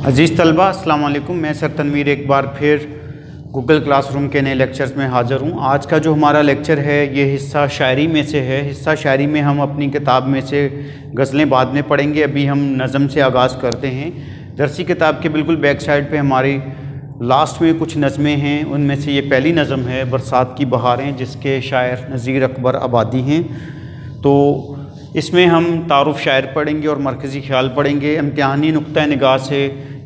अज़ीज़ तलबा, अस्सलाम वालेकुम। मैं सर तनवीर एक बार फिर गूगल क्लासरूम के नए लेक्चर्स में हाज़िर हूँ। आज का जो हमारा लेक्चर है, ये हिस्सा शायरी में से है। हिस्सा शायरी में हम अपनी किताब में से गज़लें बाद में पढ़ेंगे। अभी हम नज़म से आगाज़ करते हैं। दरसी किताब के बिल्कुल बैक साइड पे हमारी लास्ट में कुछ नज़में हैं। उनमें से ये पहली नज़म है, बरसात की बहारें, जिसके शायर नज़ीर अकबर आबादी हैं। तो इसमें हम तारुफ शायर पढ़ेंगे और मरकज़ी ख्याल पढ़ेंगे। इम्तहानी नुक़ निगाह से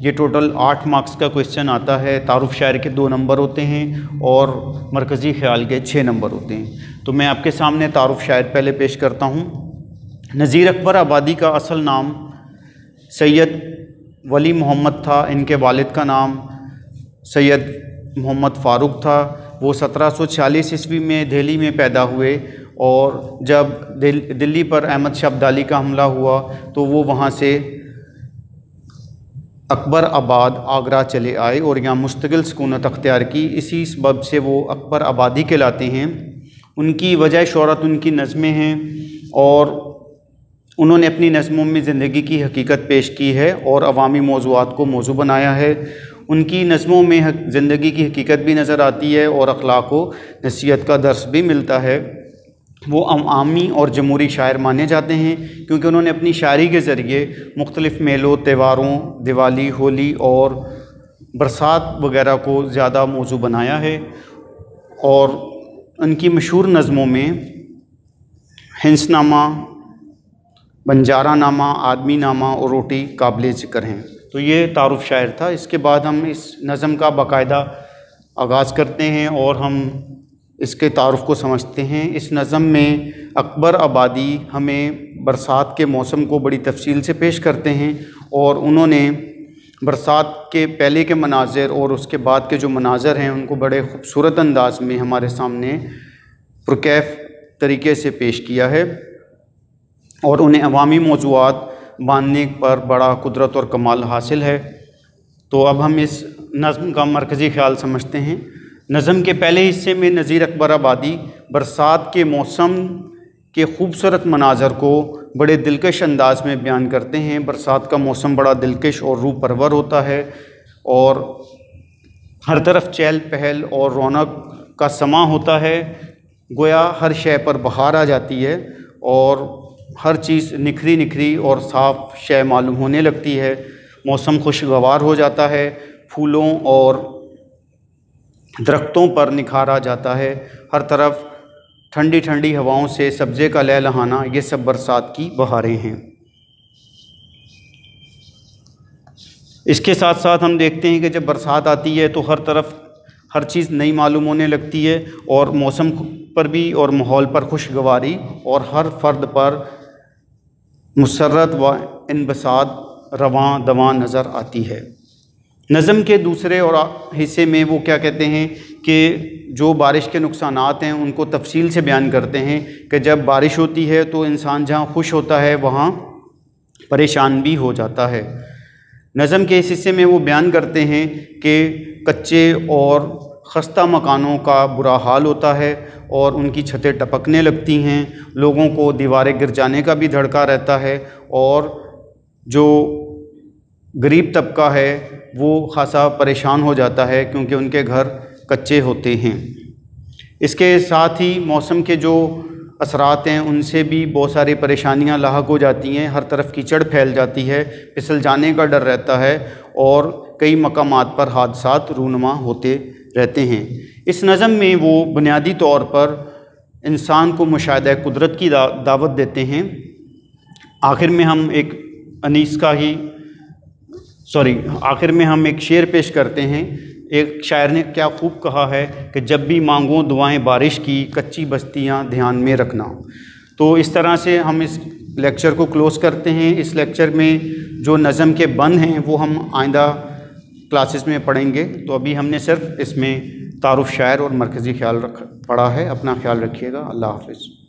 ये टोटल आठ मार्क्स का क्वेश्चन आता है। तारुफ शायर के दो नंबर होते हैं और मरकज़ी ख्याल के छः नंबर होते हैं। तो मैं आपके सामने तारुफ शायर पहले पेश करता हूँ। नज़ीर अकबर आबादी का असल नाम सैयद वली मोहम्मद था। इनके वालिद का नाम सैयद मोहम्मद फ़ारूक था। वो सत्रह सौ छियालीस ईस्वी में दिल्ली में पैदा हुए और जब दिल्ली पर अहमद शब्दाली का हमला हुआ तो वो वहाँ से अकबर आबाद आगरा चले आए और यहाँ मुस्तकिल सकूनत अख्तियार की। इसी सबब से वो अकबर आबादी के लाते हैं। उनकी वजह शहरत उनकी नज़में हैं और उन्होंने अपनी नज़मों में ज़िंदगी की हकीकत पेश की है और अवामी मौजूद को मौजू बनाया है। उनकी नज़मों में ज़िंदगी की हकीकत भी नज़र आती है और अखलाक व नसीहत का दर्स भी मिलता है। वो अवामी और जमहूरी शायर माने जाते हैं, क्योंकि उन्होंने अपनी शायरी के ज़रिए मुख्तलिफ़ मेलों, त्यौहारों, दिवाली, होली और बरसात वगैरह को ज़्यादा मौजू बनाया है और उनकी मशहूर नज़मों में हिंसनामा बंजारा नामा आदमी नामा और रोटी काबिल ज़िक्र हैं। तो ये तारुफ शायर था। इसके बाद हम इस नज़म का बाकायदा आगाज़ करते हैं और हम इसके तारफ़ को समझते हैं। इस नज़म में अकबर आबादी हमें बरसात के मौसम को बड़ी तफसील से पेश करते हैं और उन्होंने बरसात के पहले के मनाजर और उसके बाद के जो मनाजर हैं, उनको बड़े ख़ूबसूरत अंदाज में हमारे सामने पुरकैफ तरीके से पेश किया है और उन्हें अवामी मौजूद बांधने पर बड़ा कुदरत और कमाल हासिल है। तो अब हम इस नज़म का मरकज़ी ख्याल समझते हैं। नज़म के पहले हिस्से में नज़ीर अकबर आबादी बरसात के मौसम के खूबसूरत मनाजर को बड़े दिलकश अंदाज में बयान करते हैं। बरसात का मौसम बड़ा दिलकश और रूह परवर होता है और हर तरफ़ चहल पहल और रौनक का समा होता है। गोया हर शय पर बहार आ जाती है और हर चीज़ निखरी निखरी और साफ़ शय मालूम होने लगती है। मौसम खुशगवार हो जाता है। फूलों और दरख्तों पर निखारा जाता है। हर तरफ़ ठंडी ठंडी हवाओं से सब्ज़े का लहलहाना, ये सब बरसात की बहारें हैं। इसके साथ साथ हम देखते हैं कि जब बरसात आती है तो हर तरफ़ हर चीज़ नई मालूम होने लगती है और मौसम पर भी और माहौल पर खुशगवारी और हर फर्द पर मुसरत व इनबसात रवां दवा नज़र आती है। नज़म के दूसरे और हिस्से में वो क्या कहते हैं कि जो बारिश के नुकसान हैं, उनको तफसील से बयान करते हैं कि जब बारिश होती है तो इंसान जहाँ खुश होता है, वहाँ परेशान भी हो जाता है। नज़म के इस हिस्से में वो बयान करते हैं कि कच्चे और खस्ता मकानों का बुरा हाल होता है और उनकी छतें टपकने लगती हैं, लोगों को दीवारें गिर जाने का भी धड़का रहता है और जो गरीब तबका है, वो खासा परेशान हो जाता है क्योंकि उनके घर कच्चे होते हैं। इसके साथ ही मौसम के जो असरात हैं, उनसे भी बहुत सारी परेशानियाँ लाक हो जाती हैं। हर तरफ़ कीचड़ फैल जाती है, फिसल जाने का डर रहता है और कई मकाम पर हादसा रूनमा होते रहते हैं। इस नज़म में वो बुनियादी तौर पर इंसान को मुशाह कुदरत की दावत देते हैं। आखिर में हम एक अनीस का ही सॉरी आखिर में हम एक शेर पेश करते हैं। एक शायर ने क्या खूब कहा है कि जब भी मांगो दुआएँ बारिश की, कच्ची बस्तियाँ ध्यान में रखना। तो इस तरह से हम इस लेक्चर को क्लोज़ करते हैं। इस लेक्चर में जो नज़म के बंद हैं, वो हम आइंदा क्लासेस में पढ़ेंगे। तो अभी हमने सिर्फ़ इसमें तारुफ शायर और मरकज़ी ख्याल रख, पढ़ा है। अपना ख्याल रखिएगा। अल्लाह हाफिज़।